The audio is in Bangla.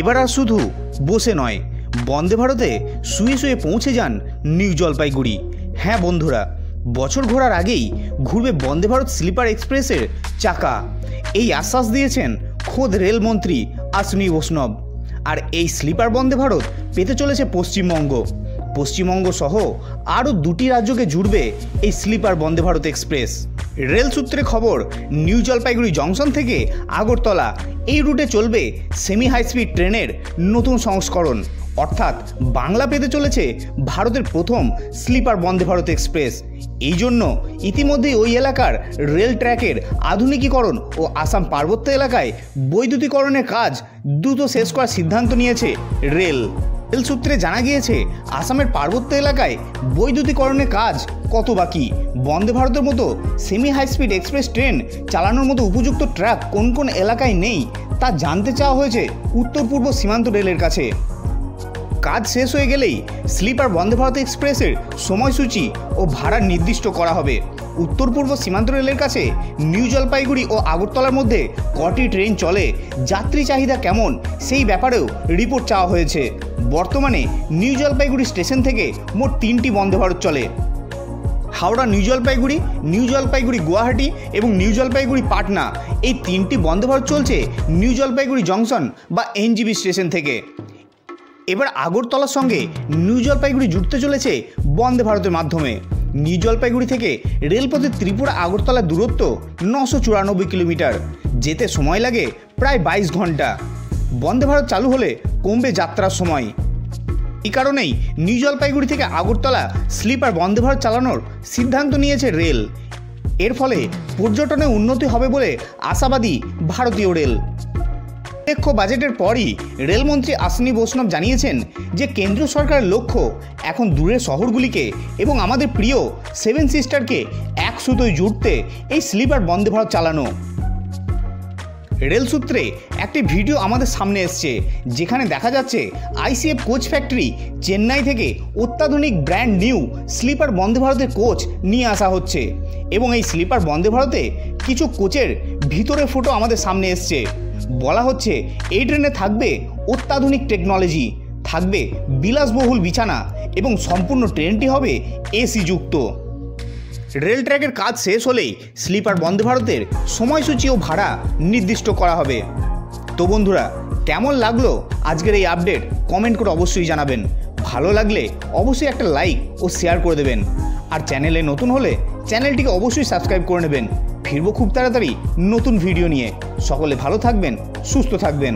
এবার আর শুধু বসে নয়, বন্দে ভারতে শুয়ে শুয়ে পৌঁছে যান নিউ জলপাইগুড়ি। হ্যাঁ বন্ধুরা, বছর ঘোরার আগেই ঘুরবে বন্দে ভারত স্লিপার এক্সপ্রেসের চাকা। এই আশ্বাস দিয়েছেন খোদ রেলমন্ত্রী আশ্বিনী বৈষ্ণব। আর এই স্লিপার বন্দে ভারত পেতে চলেছে পশ্চিমবঙ্গ। পশ্চিমবঙ্গ সহ আরও দুটি রাজ্যকে জুড়বে এই sleeper Vande Bharat express. Rail সূত্রে খবর, নিউ জলপাইগুড়ি জংশন থেকে আগরতলা এই রুটে চলবে সেমি হাই স্পিড ট্রেনের নতুন সংস্করণ। অর্থাৎ বাংলা পেতে চলেছে ভারতের প্রথম স্লিপার বন্দে ভারত এক্সপ্রেস। এই জন্য ইতিমধ্যেই ওই এলাকার রেল ট্র্যাকের আধুনিকীকরণ ও আসাম পার্বত্য এলাকায় বৈদ্যুতিকরণের কাজ দ্রুত শেষ করার সিদ্ধান্ত নিয়েছে রেল। রেল সূত্রে জানা গিয়েছে, আসামের পার্বত্য এলাকায় বৈদ্যুতিকরণের কাজ কত বাকি? বন্দে ভারতের মতো semi high speed express train চালানোর মতো উপযুক্ত ট্র্যাক কোন কোন এলাকায় নেই তা জানতে চাওয়া হয়েছে উত্তর পূর্ব সীমান্ত রেলের কাছে। কাজ শেষ হয়ে গেলেই স্লিপার বন্দে ভারত এক্সপ্রেসের সময়সূচি ও ভাড়া নির্দিষ্ট করা হবে। উত্তর পূর্ব সীমান্ত রেলের কাছে নিউ জলপাইগুড়ি ও আগরতলার মধ্যে কটি ট্রেন চলে, যাত্রী চাহিদা কেমন সেই ব্যাপারেও রিপোর্ট চাওয়া হয়েছে। বর্তমানে নিউ জলপাইগুড়ি স্টেশন থেকে মোট তিনটি বন্দে ভারত চলে। হাওড়া নিউ জলপাইগুড়ি নিউ জলপাইগুড়ি গুয়াহাটি এবং নিউ জলপাইগুড়ি পাটনা এই তিনটি বন্দে ভারত চলছে নিউ জলপাইগুড়ি জংশন বা এনজিবি স্টেশন থেকে। এবার আগরতলার সঙ্গে নিউ জলপাইগুড়ি জুড়তে চলেছে বন্দে ভারতের মাধ্যমে। নিউ জলপাইগুড়ি থেকে রেলপথে ত্রিপুরা আগরতলার দূরত্ব নশো চুরানব্বই কিলোমিটার। যেতে সময় লাগে প্রায় বাইশ ঘণ্টা। বন্দে ভারত চালু হলে কমবে যাত্রার সময়। এই কারণেই নিউ জলপাইগুড়ি থেকে আগরতলা স্লিপার বন্দে ভারত চালানোর সিদ্ধান্ত নিয়েছে রেল। এর ফলে পর্যটনে উন্নতি হবে বলে আশাবাদী ভারতীয় রেল। উল্লেখ্য বাজেটের পরই রেলমন্ত্রী আশ্বিনী বৈষ্ণব জানিয়েছেন যে কেন্দ্রীয় সরকারের লক্ষ্য এখন দূরের শহরগুলিকে এবং আমাদের প্রিয় সেভেন সিস্টারকে এক সুতোয় জুড়তে এই স্লিপার বন্দে ভারত চালানো। রেল সূত্রে একটি ভিডিও আমাদের সামনে এসছে, যেখানে দেখা যাচ্ছে আইসিএফ কোচ ফ্যাক্টরি চেন্নাই থেকে অত্যাধুনিক ব্র্যান্ড নিউ স্লিপার বন্দে ভারতের কোচ নিয়ে আসা হচ্ছে এবং এই স্লিপার বন্দে ভারতে কিছু কোচের ভিতরে ফটো আমাদের সামনে এসছে। বলা হচ্ছে, এই ট্রেনে থাকবে অত্যাধুনিক টেকনোলজি থাকবে বিলাসবহুল বিছানা এবং সম্পূর্ণ ট্রেনটি হবে এসি যুক্ত রেল ট্র্যাকের কাজ শেষ হলেই স্লিপার বন্দে ভারতের সময়সূচি ও ভাড়া নির্দিষ্ট করা হবে। তো বন্ধুরা, কেমন লাগল আজকের এই আপডেট কমেন্ট করে অবশ্যই জানাবেন। ভালো লাগলে অবশ্যই একটা লাইক ও শেয়ার করে দেবেন। আর চ্যানেলে নতুন হলে চ্যানেলটিকে অবশ্যই সাবস্ক্রাইব করে নেবেন। ফিরবো খুব তাড়াতাড়ি নতুন ভিডিও নিয়ে। সকলে ভালো থাকবেন সুস্থ থাকবেন।